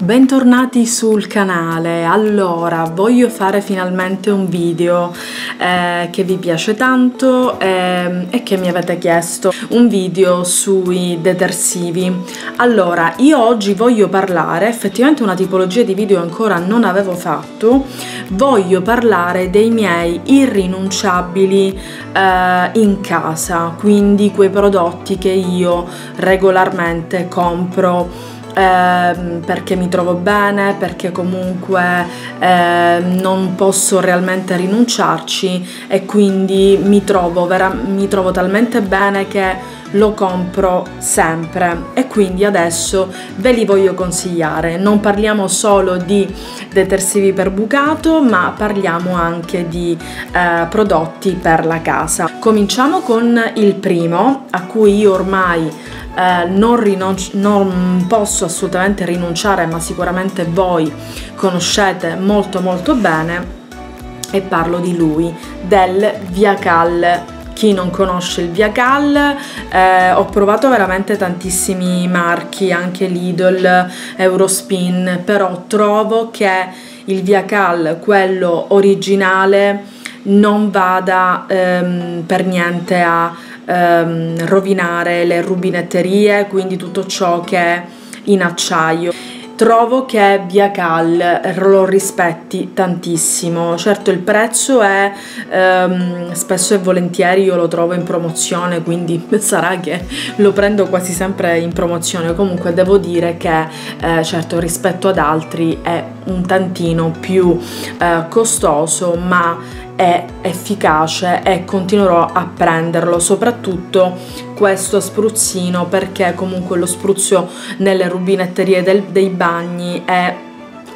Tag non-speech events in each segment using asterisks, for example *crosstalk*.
Bentornati sul canale, allora voglio fare finalmente un video eh, che vi piace tanto eh, e che mi avete chiesto, un video sui detersivi. Allora, io oggi voglio parlare, effettivamente una tipologia di video ancora non avevo fatto, voglio parlare dei miei irrinunciabili eh, in casa, quindi quei prodotti che io regolarmente compro ehm, perché mi trovo bene, perché comunque eh, non posso realmente rinunciarci e quindi mi trovo, vera- mi trovo talmente bene che lo compro sempre. E quindi adesso ve li voglio consigliare. Non parliamo solo di detersivi per bucato ma parliamo anche di eh, prodotti per la casa. Cominciamo con il primo a cui io ormai eh, non, rinunci- non posso assolutamente rinunciare, ma sicuramente voi conoscete molto molto bene, e parlo di lui, del Viacal. Chi non conosce il Viacal, eh, ho provato veramente tantissimi marchi, anche Lidl, Eurospin, però trovo che il Viacal, quello originale, non vada ehm, per niente a ehm, rovinare le rubinetterie, quindi tutto ciò che è in acciaio. Trovo che Via Cal lo rispetti tantissimo, certo il prezzo è ehm, spesso e volentieri io lo trovo in promozione, quindi *laughs* sarà che lo prendo quasi sempre in promozione, comunque devo dire che eh, certo rispetto ad altri è un tantino più eh, costoso, ma è efficace e continuerò a prenderlo soprattutto questo spruzzino perché comunque lo spruzzo nelle rubinetterie del, dei bagni è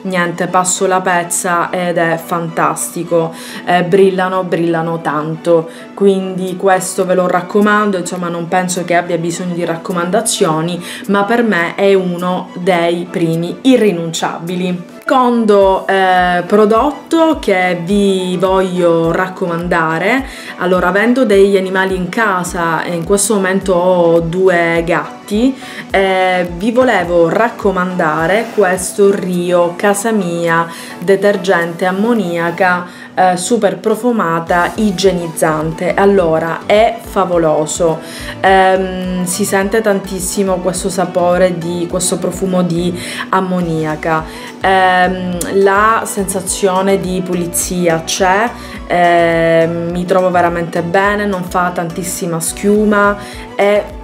niente passo la pezza ed è fantastico. Eh, brillano brillano tanto. Quindi questo ve lo raccomando insomma non penso che abbia bisogno di raccomandazioni ma per me è uno dei primi irrinunciabili secondo eh, prodotto che vi voglio raccomandare. Allora avendo degli animali in casa e in questo momento ho due gatti eh, vi volevo raccomandare questo Rio Casa Mia detergente ammoniaca eh, super profumata igienizzante. Allora è favoloso. Ehm, si sente tantissimo questo sapore di questo profumo di ammoniaca. Ehm, la sensazione di pulizia c'è. Ehm, mi trovo veramente bene non fa tantissima schiuma. E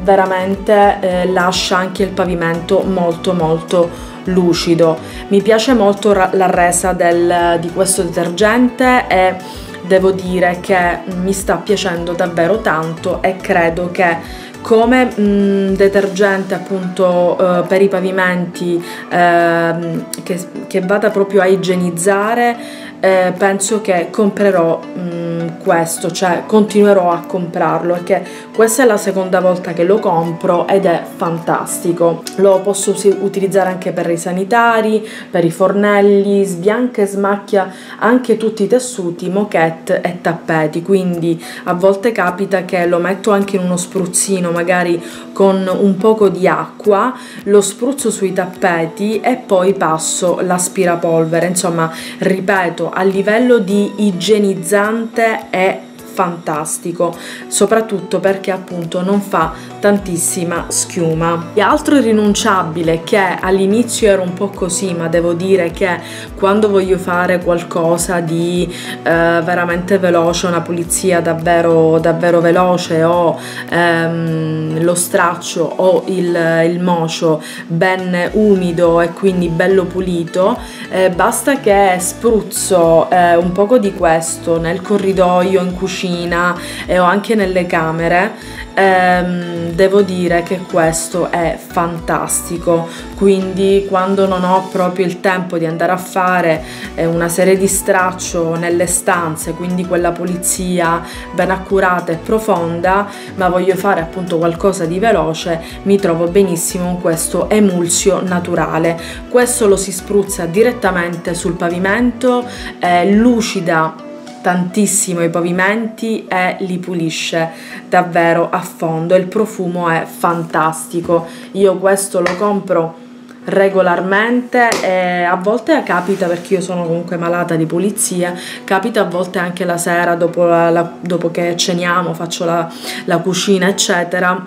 veramente eh, lascia anche il pavimento molto molto lucido. Mi piace molto la resa del, di questo detergente e devo dire che mi sta piacendo davvero tanto e credo che come mh, detergente appunto eh, per i pavimenti eh, che, che, vada proprio a igienizzare eh, penso che comprerò mh, questo, cioè continuerò a comprarlo perché questa è la seconda volta che lo compro ed è fantastico. Lo posso utilizzare anche per i sanitari, per i fornelli, sbianca e smacchia anche tutti i tessuti, moquette e tappeti, quindi a volte capita che lo metto anche in uno spruzzino magari con un poco di acqua, lo spruzzo sui tappeti e poi passo l'aspirapolvere, insomma ripeto a livello di igienizzante è fantastico, soprattutto perché appunto non fa tantissima schiuma. E altro irrinunciabile che all'inizio era un po' così, ma devo dire che quando voglio fare qualcosa di eh, veramente veloce, una pulizia davvero, davvero veloce o ehm, lo straccio o il, il mocio ben umido e quindi bello pulito, eh, basta che spruzzo eh, un poco di questo nel corridoio, in cucina e o anche nelle camere ehm, devo dire che questo è fantastico. Quindi quando non ho proprio il tempo di andare a fare eh, una serie di straccio nelle stanze quindi quella pulizia ben accurata e profonda ma voglio fare appunto qualcosa di veloce mi trovo benissimo con questo emulsio naturale. Questo lo si spruzza direttamente sul pavimento eh, lucida tantissimo i pavimenti e li pulisce davvero a fondo il profumo è fantastico. Io questo lo compro regolarmente e a volte capita perché io sono comunque malata di pulizia capita a volte anche la sera dopo, la, dopo che ceniamo faccio la, la cucina eccetera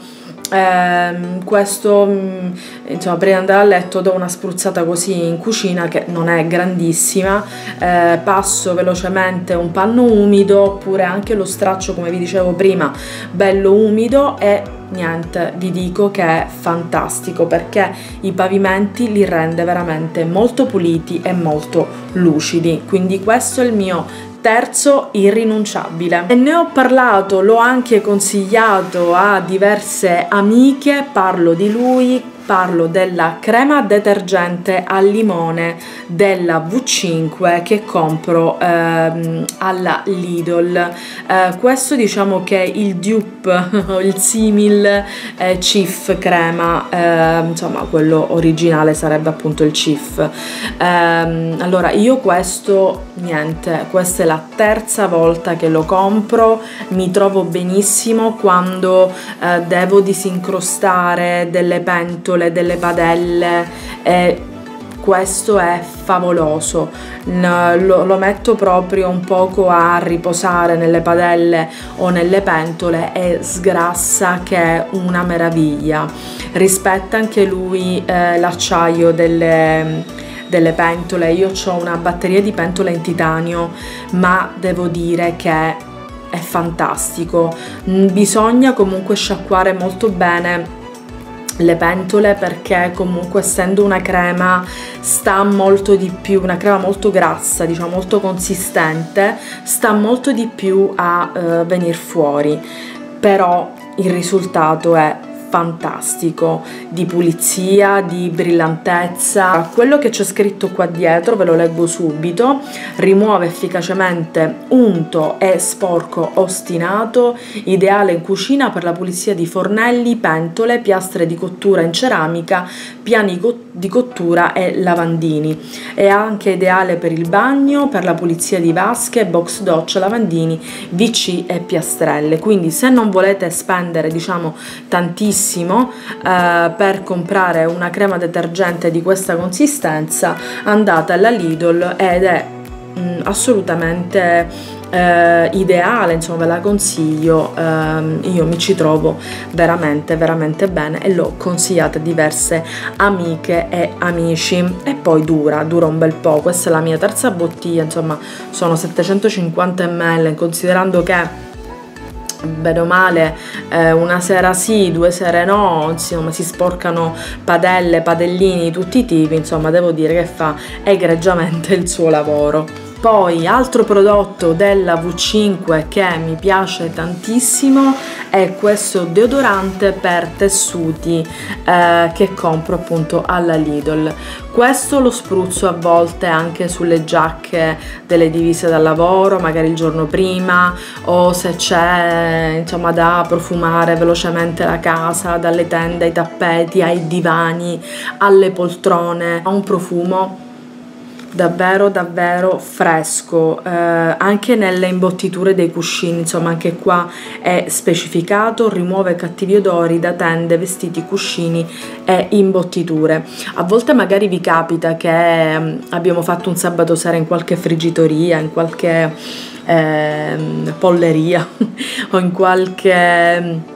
eh, questo mm, insomma prima di andare a letto do una spruzzata così in cucina che non è grandissima. Eh, passo velocemente un panno umido oppure anche lo straccio come vi dicevo prima bello umido e niente vi dico che è fantastico perché i pavimenti li rende veramente molto puliti e molto lucidi. Quindi questo è il mio terzo irrinunciabile. E ne ho parlato, l'ho anche consigliato a diverse amiche, parlo di lui parlo della crema detergente al limone della V5 che compro ehm, alla Lidl. Eh, questo diciamo che è il dupe *laughs* il simil eh, Cif crema eh, insomma quello originale sarebbe appunto il Cif ehm, allora io questo niente questa è la terza volta che lo compro mi trovo benissimo quando eh, devo disincrostare delle pentole pentole, delle padelle e questo è favoloso. Lo, lo, metto proprio un poco a riposare nelle padelle o nelle pentole e sgrassa che è una meraviglia. Rispetta anche lui eh, l'acciaio delle, delle pentole. Io ho una batteria di pentole in titanio ma devo dire che è fantastico. Bisogna comunque sciacquare molto bene le pentole perché comunque essendo una crema sta molto di più, una crema molto grassa, diciamo molto consistente, sta molto di più a uh, venire fuori, però il risultato è fantastico di pulizia, di brillantezza. Quello che c'è scritto qua dietro, ve lo leggo subito, rimuove efficacemente unto e sporco ostinato, ideale in cucina per la pulizia di fornelli, pentole, piastre di cottura in ceramica, piani di cottura e lavandini. È anche ideale per il bagno, per la pulizia di vasche, box doccia, lavandini, WC e piastrelle. Quindi se non volete spendere, diciamo, tantissimo benissimo eh, per comprare una crema detergente di questa consistenza andate alla Lidl ed è mh, mm, assolutamente eh, ideale, insomma ve la consiglio, eh, io mi ci trovo veramente veramente bene e l'ho consigliata a diverse amiche e amici. E poi dura, dura un bel po', questa è la mia terza bottiglia, insomma sono 750 ml considerando che bene o male eh, una sera sì, due sere no, insomma si sporcano padelle, padellini, tutti i tipi, insomma devo dire che fa egregiamente il suo lavoro. Poi altro prodotto della V5 che mi piace tantissimo è questo deodorante per tessuti eh, che compro appunto alla Lidl. Questo lo spruzzo a volte anche sulle giacche delle divise da lavoro, magari il giorno prima o se c'è insomma da profumare velocemente la casa, dalle tende ai tappeti, ai divani, alle poltrone. Ha un profumo davvero davvero fresco eh, anche nelle imbottiture dei cuscini insomma anche qua è specificato rimuove cattivi odori da tende vestiti cuscini e imbottiture. A volte magari vi capita che eh, abbiamo fatto un sabato sera in qualche friggitoria in qualche eh, polleria *laughs* o in qualche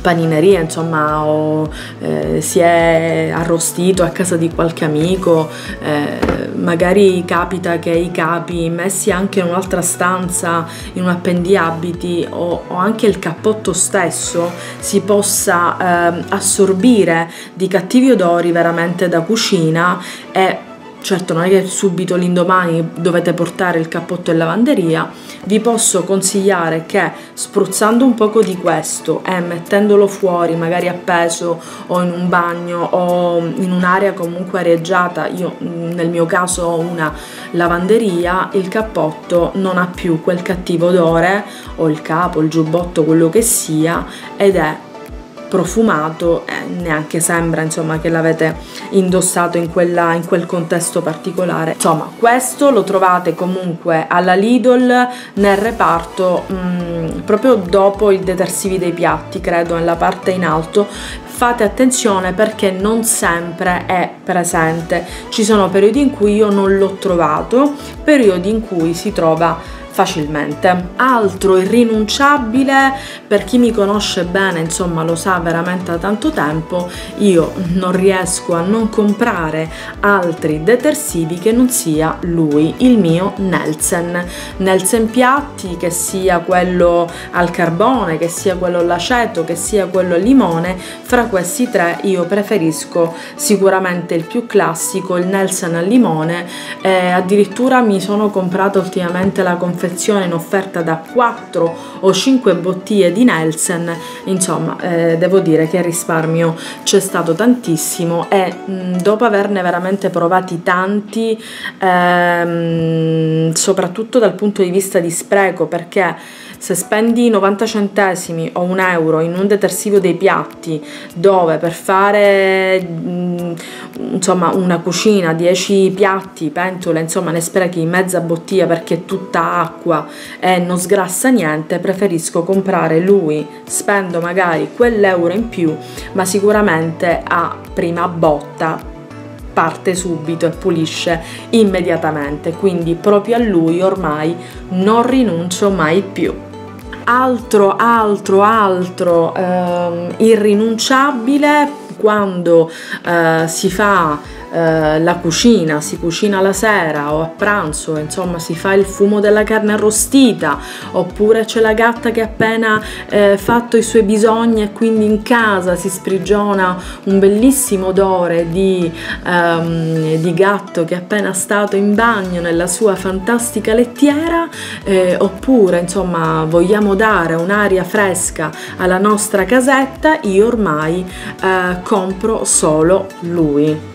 panineria, insomma, o eh, si è arrostito a casa di qualche amico, eh, magari capita che i capi messi anche in un'altra stanza, in un appendiabiti o, o anche il cappotto stesso si possa eh, assorbire di cattivi odori veramente da cucina e certo non è che subito l'indomani dovete portare il cappotto in lavanderia, vi posso consigliare che spruzzando un poco di questo e mettendolo fuori, magari appeso o in un bagno o in un'area comunque areggiata, io nel mio caso ho una lavanderia, il cappotto non ha più quel cattivo odore o il capo, il giubbotto, quello che sia ed è profumato eh, neanche sembra insomma che l'avete indossato in, quella, in quel contesto particolare. Insomma questo lo trovate comunque alla Lidl nel reparto mh, mm, proprio dopo il detersivi dei piatti credo nella parte in alto fate attenzione perché non sempre è presente ci sono periodi in cui io non l'ho trovato periodi in cui si trova facilmente. Altro irrinunciabile per chi mi conosce bene, insomma lo sa veramente da tanto tempo, io non riesco a non comprare altri detersivi che non sia lui, il mio Nelson. Nelson piatti, che sia quello al carbone, che sia quello all'aceto, che sia quello al limone, fra questi tre io preferisco sicuramente il più classico, il Nelson al limone, eh, addirittura mi sono comprata ultimamente la confezione in offerta da 4 o 5 bottiglie di Nelson. Insomma eh, devo dire che il risparmio c'è stato tantissimo e mh, dopo averne veramente provati tanti ehm, soprattutto dal punto di vista di spreco perché se spendi 90 centesimi o un euro in un detersivo dei piatti dove per fare mm, insomma una cucina 10 piatti pentole insomma ne sprechi mezza bottiglia perché è tutta acqua e non sgrassa niente preferisco comprare lui. Spendo magari quell'euro in più ma sicuramente a prima botta parte subito e pulisce immediatamente. Quindi proprio a lui ormai non rinuncio mai più altro, altro, altro ehm, irrinunciabile quando eh, si fa eh, la cucina, si cucina la sera o a pranzo, insomma si fa il fumo della carne arrostita, oppure c'è la gatta che ha appena eh, fatto i suoi bisogni e quindi in casa si sprigiona un bellissimo odore di, um, di gatto che è appena stato in bagno nella sua fantastica lettiera, eh, oppure insomma vogliamo dare un'aria fresca alla nostra casetta, io ormai eh, compro solo lui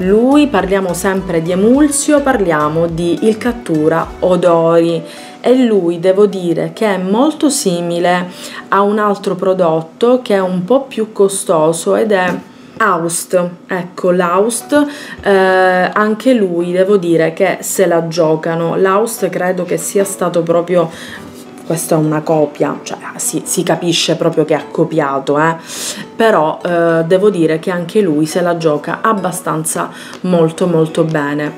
lui parliamo sempre di emulsio, parliamo di il cattura odori. E lui devo dire che è molto simile a un altro prodotto che è un po' più costoso ed è Aust, ecco l'Aust, eh, anche lui devo dire che se la giocano, l'Aust credo che sia stato proprio questa è una copia, cioè si, si capisce proprio che ha copiato, eh? però eh, devo dire che anche lui se la gioca abbastanza molto molto bene.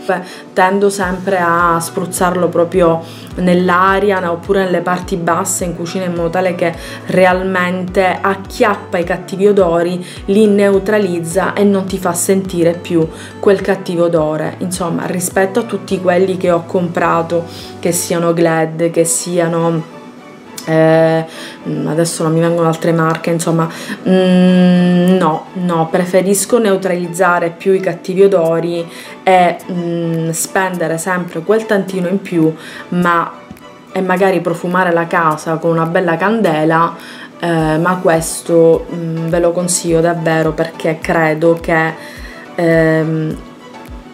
Tendo sempre a spruzzarlo proprio nell'aria oppure nelle parti basse in cucina in modo tale che realmente acchiappa i cattivi odori, li neutralizza e non ti fa sentire più quel cattivo odore. Insomma, rispetto a tutti quelli che ho comprato, che siano Glad, che siano eh, mm, adesso non mi vengono altre marche insomma. Mm, no no preferisco neutralizzare più i cattivi odori e mm, spendere sempre quel tantino in più ma e magari profumare la casa con una bella candela eh, ma questo mm, ve lo consiglio davvero perché credo che ehm,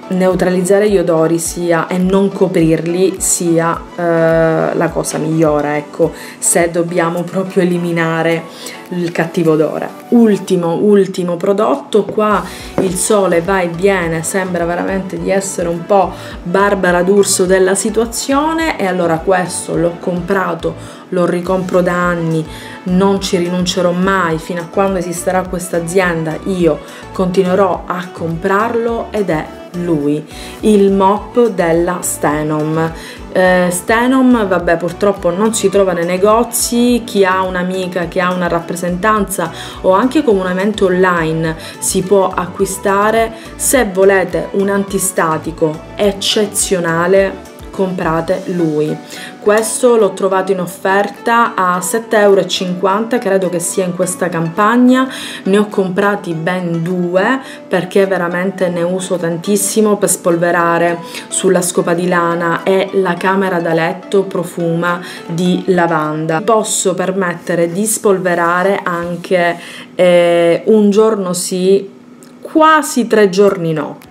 neutralizzare gli odori sia e non coprirli sia eh, la cosa migliore ecco se dobbiamo proprio eliminare il cattivo odore. Ultimo ultimo prodotto qua il sole va e viene sembra veramente di essere un po' Barbara D'Urso della situazione e allora questo l'ho comprato lo ricompro da anni non ci rinuncerò mai fino a quando esisterà questa azienda io continuerò a comprarlo ed è lui, il mop della Stenom. Eh, Stenom, vabbè, purtroppo non si trova nei negozi, chi ha un'amica che ha una rappresentanza o anche comunemente online si può acquistare. Se volete un antistatico eccezionale, comprate lui. Questo l'ho trovato in offerta a 7,50 euro credo che sia in questa campagna. Ne ho comprati ben due perché veramente ne uso tantissimo per spolverare sulla scopa di lana e la camera da letto profuma di lavanda. Posso permettere di spolverare anche eh, un giorno sì quasi tre giorni no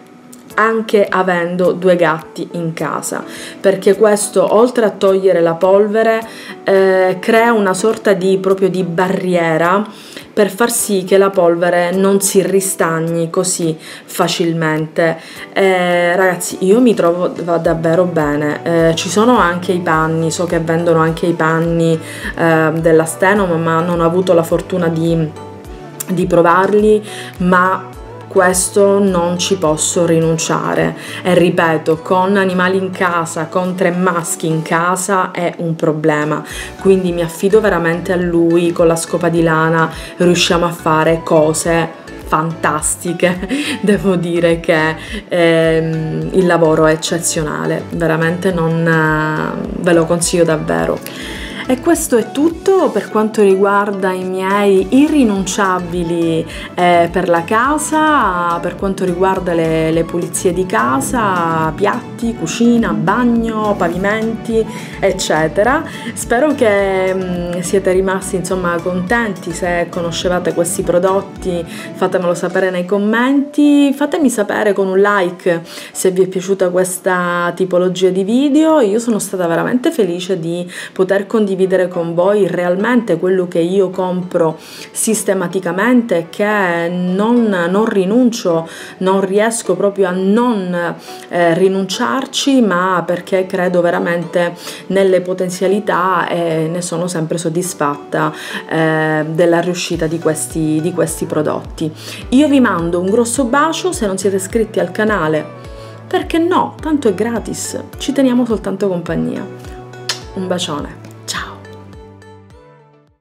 anche avendo due gatti in casa perché questo oltre a togliere la polvere eh, crea una sorta di proprio di barriera per far sì che la polvere non si ristagni così facilmente. Eh, ragazzi io mi trovo davvero bene. Eh, ci sono anche i panni so che vendono anche i panni eh, della Stenom ma non ho avuto la fortuna di di provarli ma questo non ci posso rinunciare. E ripeto con animali in casa con tre maschi in casa è un problema. Quindi mi affido veramente a lui con la scopa di lana. Riusciamo a fare cose fantastiche. *laughs* Devo dire che ehm, il lavoro è eccezionale. Veramente non eh, ve lo consiglio davvero e questo è tutto per quanto riguarda i miei irrinunciabili eh, per la casa, per quanto riguarda le, le pulizie di casa, piatti, cucina, bagno, pavimenti, eccetera. Spero che mh, mm, siete rimasti insomma contenti, se conoscevate questi prodotti fatemelo sapere nei commenti, fatemi sapere con un like se vi è piaciuta questa tipologia di video, io sono stata veramente felice di poter condividere condividere con voi realmente quello che io compro sistematicamente che non, non rinuncio, non riesco proprio a non eh, rinunciarci ma perché credo veramente nelle potenzialità e ne sono sempre soddisfatta eh, della riuscita di questi, di questi prodotti. Io vi mando un grosso bacio, se non siete iscritti al canale perché no, tanto è gratis, ci teniamo soltanto compagnia. Un bacione.